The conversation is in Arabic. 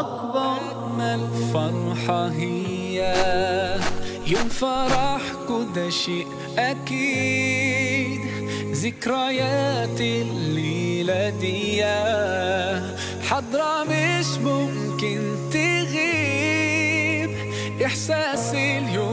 أجمل فرحة هي يوم فرحكوا ده شيء أكيد. ذكريات الليلة دي حضرة مش ممكن تغيب. إحساس اليوم